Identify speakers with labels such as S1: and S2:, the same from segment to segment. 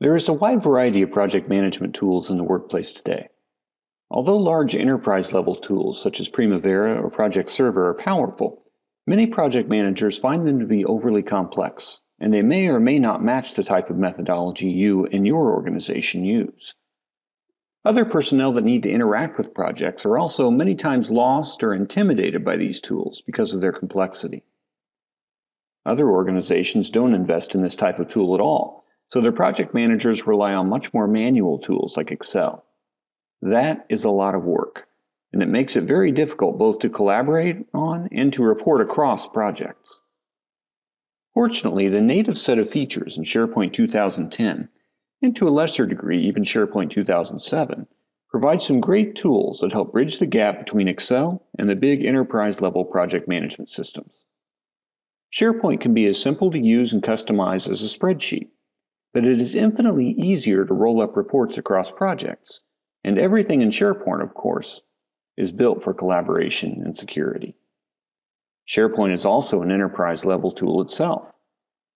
S1: There is a wide variety of project management tools in the workplace today. Although large enterprise level tools such as Primavera or Project Server are powerful, many project managers find them to be overly complex, and they may or may not match the type of methodology you and your organization use. Other personnel that need to interact with projects are also many times lost or intimidated by these tools because of their complexity. Other organizations don't invest in this type of tool at all so their project managers rely on much more manual tools like Excel. That is a lot of work, and it makes it very difficult both to collaborate on and to report across projects. Fortunately, the native set of features in SharePoint 2010, and to a lesser degree even SharePoint 2007, provide some great tools that help bridge the gap between Excel and the big enterprise level project management systems. SharePoint can be as simple to use and customize as a spreadsheet but it is infinitely easier to roll up reports across projects. And everything in SharePoint, of course, is built for collaboration and security. SharePoint is also an enterprise level tool itself.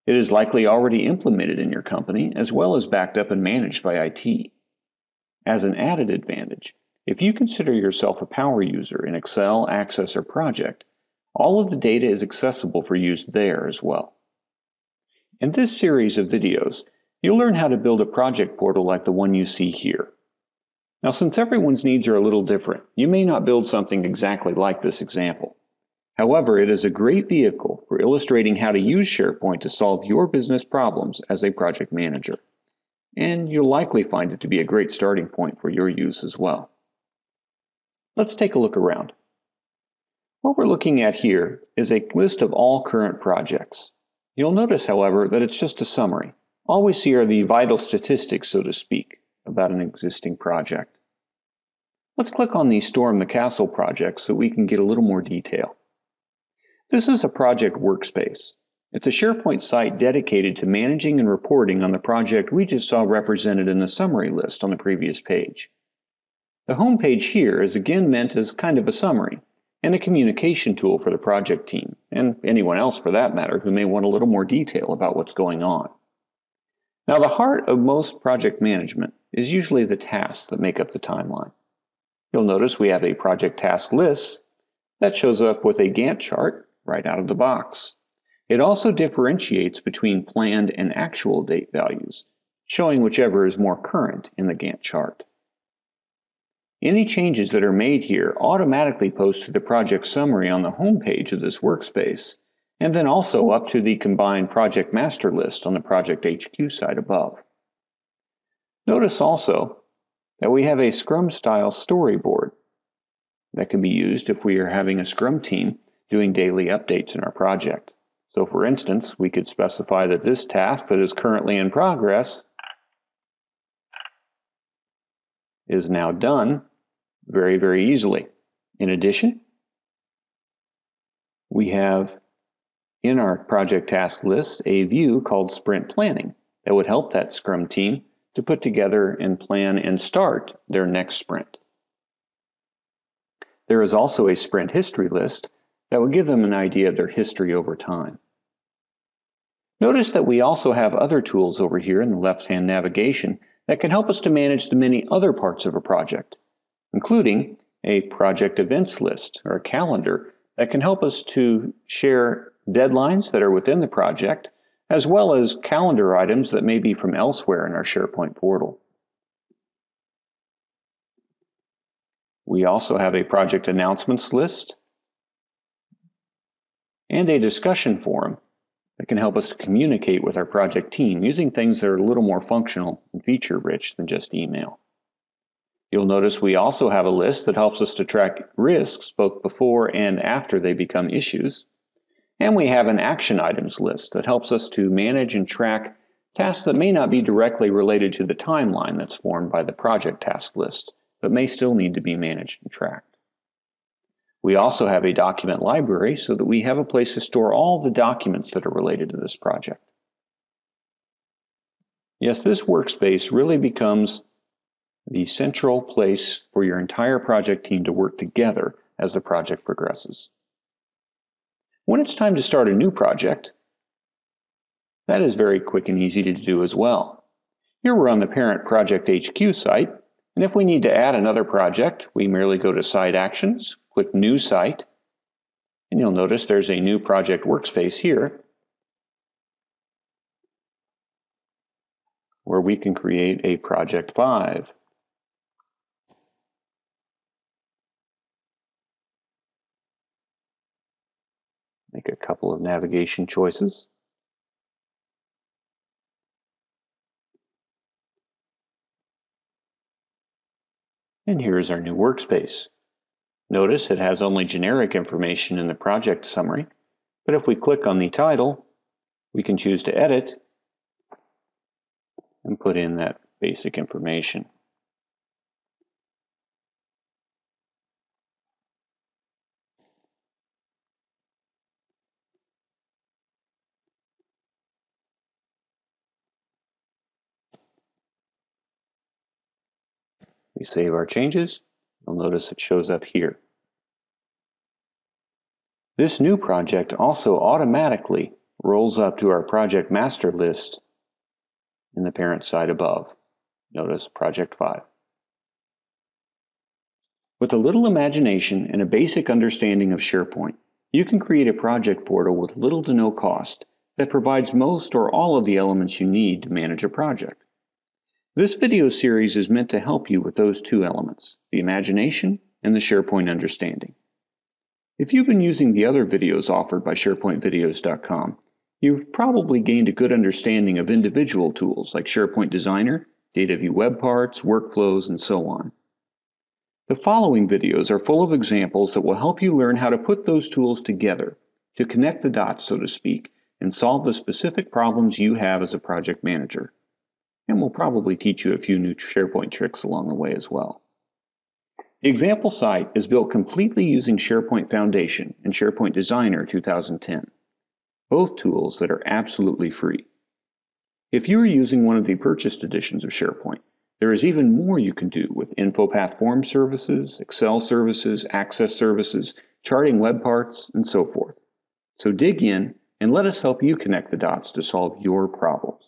S1: It is likely already implemented in your company as well as backed up and managed by IT. As an added advantage, if you consider yourself a power user in Excel, Access, or Project, all of the data is accessible for use there as well. In this series of videos, You'll learn how to build a project portal like the one you see here. Now, since everyone's needs are a little different, you may not build something exactly like this example. However, it is a great vehicle for illustrating how to use SharePoint to solve your business problems as a project manager. And you'll likely find it to be a great starting point for your use as well. Let's take a look around. What we're looking at here is a list of all current projects. You'll notice, however, that it's just a summary. All we see are the vital statistics, so to speak, about an existing project. Let's click on the Storm the Castle project so we can get a little more detail. This is a project workspace. It's a SharePoint site dedicated to managing and reporting on the project we just saw represented in the summary list on the previous page. The home page here is again meant as kind of a summary and a communication tool for the project team, and anyone else for that matter who may want a little more detail about what's going on. Now, the heart of most project management is usually the tasks that make up the timeline. You'll notice we have a project task list that shows up with a Gantt chart right out of the box. It also differentiates between planned and actual date values, showing whichever is more current in the Gantt chart. Any changes that are made here automatically post to the project summary on the home page of this workspace, and then also up to the combined project master list on the Project HQ side above. Notice also that we have a Scrum style storyboard that can be used if we are having a Scrum team doing daily updates in our project. So for instance, we could specify that this task that is currently in progress is now done very, very easily. In addition, we have in our project task list a view called Sprint Planning that would help that Scrum team to put together and plan and start their next sprint. There is also a sprint history list that would give them an idea of their history over time. Notice that we also have other tools over here in the left-hand navigation that can help us to manage the many other parts of a project, including a project events list or a calendar that can help us to share deadlines that are within the project, as well as calendar items that may be from elsewhere in our SharePoint portal. We also have a project announcements list and a discussion forum that can help us communicate with our project team using things that are a little more functional and feature rich than just email. You'll notice we also have a list that helps us to track risks both before and after they become issues. And we have an action items list that helps us to manage and track tasks that may not be directly related to the timeline that's formed by the project task list, but may still need to be managed and tracked. We also have a document library so that we have a place to store all the documents that are related to this project. Yes, this workspace really becomes the central place for your entire project team to work together as the project progresses. When it's time to start a new project, that is very quick and easy to do as well. Here we're on the parent Project HQ site, and if we need to add another project, we merely go to Site Actions, click New Site, and you'll notice there's a new project workspace here where we can create a Project 5. Make a couple of navigation choices. And here is our new workspace. Notice it has only generic information in the project summary, but if we click on the title, we can choose to edit and put in that basic information. We save our changes, you'll notice it shows up here. This new project also automatically rolls up to our project master list in the parent site above. Notice Project 5. With a little imagination and a basic understanding of SharePoint, you can create a project portal with little to no cost that provides most or all of the elements you need to manage a project. This video series is meant to help you with those two elements, the imagination and the SharePoint understanding. If you've been using the other videos offered by SharePointVideos.com, you've probably gained a good understanding of individual tools like SharePoint Designer, DataView Web Parts, workflows, and so on. The following videos are full of examples that will help you learn how to put those tools together, to connect the dots, so to speak, and solve the specific problems you have as a project manager and we'll probably teach you a few new SharePoint tricks along the way as well. The example site is built completely using SharePoint Foundation and SharePoint Designer 2010, both tools that are absolutely free. If you are using one of the purchased editions of SharePoint, there is even more you can do with InfoPath form services, Excel services, Access services, charting web parts, and so forth. So dig in and let us help you connect the dots to solve your problems.